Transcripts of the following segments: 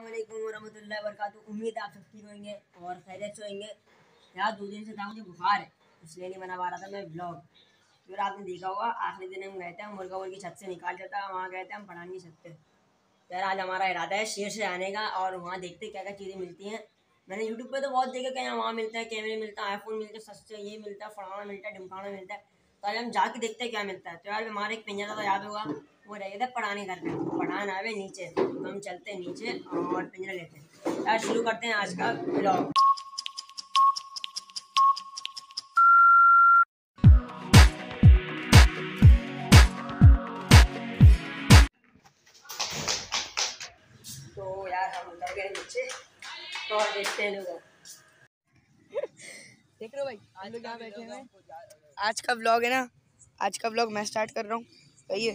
अस्सलाम वरहमतुल्लाहि वबरकातुहू उम्मीद आप सब ठीक होंगे और खैरियत से होंगे। यार, दो दिन से था, मुझे बुखार है, इसलिए नहीं बना पा रहा था मैं ब्लॉग फिर आपने देखा होगा आखिरी दिन हम गए थे, हम मुर्गा मुर्गी छत से निकाल जाता वहाँ गए थे, हम पढ़ान की छत पे। यार, आज हमारा इरादा है शेर से आने का और वहाँ देखते क्या क्या चीज़ें मिलती हैं। मैंने यूट्यूब पे तो बहुत देखा, कहीं वहाँ मिलता है, कैमरे मिलता है आईफोन मिलता है सस्ते ये मिलता है, फलाना मिलता है, ढिमकाना मिलता है। तो आज हम जाके देखते हैं क्या मिलता है। तो यार, हमारे एक पिंजरा तो याद होगा। वो रह गया पढ़ाने घर पे पढ़ान आवे नीचे तो हम चलते हैं नीचे और पिंजरा लेते हैं। यार शुरू करते हैं आज का ब्लॉग तो यार हम उतर गए नीचे और देखते हैं लोग। देख रहे हो भाई बैठे हैं? आज का व्लॉग है ना आज का व्लॉग मैं स्टार्ट कर रहा हूँ। है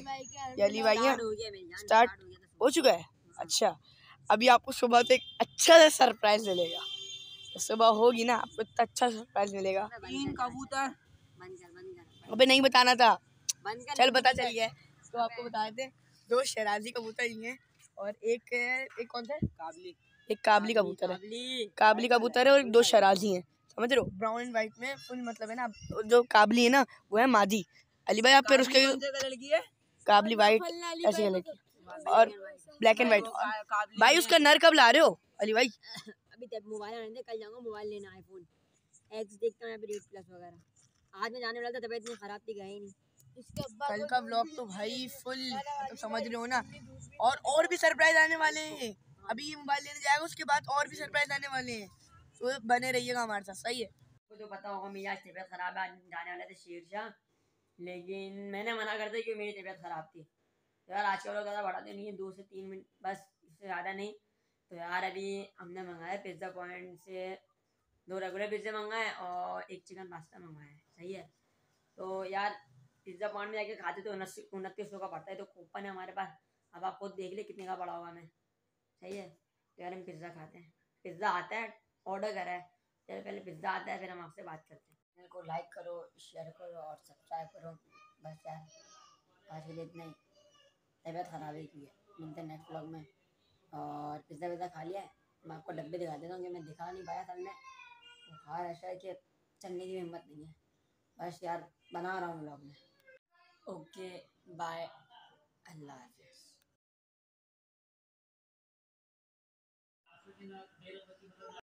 अली भाई गया मेरी जान स्टार्ट हो हो चुका है? अच्छा अभी आपको सुबह तो एक अच्छा सा सरप्राइज़ मिलेगा। तो सुबह होगी ना आपको इतना अच्छा सरप्राइज़ मिलेगा। तीन कबूतर अबे नहीं बताना था। चल पता चल गया तो आपको बता देते दो शराजी कबूतर ही हैं और एक एक कौन सा काबली। एक काबली कबूतर है। काबली। काबली कबूतर है और दो शराजी हैं। समझ रहे हो? ब्राउन एंड व्हाइट में फुल मतलब है ना जो काबली है ना वो है मादी। अली भाई आप फिर उसके काबली व्हाइट ऐसे कलर की। और ब्लैक एंड व्हाइट भाई उसका नर कब ला रहे हो अली भाई? अभी तक मोबाइल आने दे कल जाऊँगा मोबाइल लेना आईफोन एक्स देखता हूँ यहाँ पे प्लस वगैरह। आज मैं जाने वाला था तबीयत इतनी खराब थी गई नहीं। कल का ब्लॉग तो भाई फुल मतलब समझ रहे हो ना? और और भी सरप्राइज़ आने वाले हैं। अभी ये मोबाइल लेने जाएगा उसके बाद और भी सरप्राइज़ आने वाले हैं। तो बने रहिएगा हमारे साथ सही है? तो पता होगा मेरी आज तबीयत खराब है आज जाने वाले थे शेरशाह। लेकिन मैंने मना कर दिया क्योंकि मेरी तबीयत खराब थी। तो यार, आज का ज़्यादा बढ़ाते नहीं है, दो से तीन मिनट, बस इससे ज़्यादा नहीं। तो यार, अभी हमने मंगाया पिज़्ज़ा पॉइंट से, दो रेगुलर पिज़्ज़ा मंगाए और एक चिकन पास्ता मंगाया। है सही है। तो यार, पिज़्ज़ा पॉइंट में जाके खाते तो उनतीस सौ का पड़ता है तो कूपन है हमारे पास। अब आप खुद देख ले कितने का पड़ा होगा हमें। सही है। तो यार, हम पिज़्ज़ा खाते हैं। पिज़्ज़ा आता है ऑर्डर करा है। चलो, पहले पिज़्ज़ा आता है, फिर हम आपसे बात करते हैं। चैनल को लाइक करो शेयर करो और सब्सक्राइब करो। बस यार, आज के लिए इतना ही। तबीयत खराब ही की है मिलते हैं नेक्स्ट ब्लॉग में। और पिज़्ज़ा विज़्ज़ा खा लिया है। मैं आपको डब्बे दिखा देता हूँ कि मैं दिखा नहीं पाया असल में। बुखार ऐसा है कि चलने की हिम्मत नहीं है। बस यार, बना रहा हूँ ब्लॉग में। ओके बाय अल्लाह हाफिज़।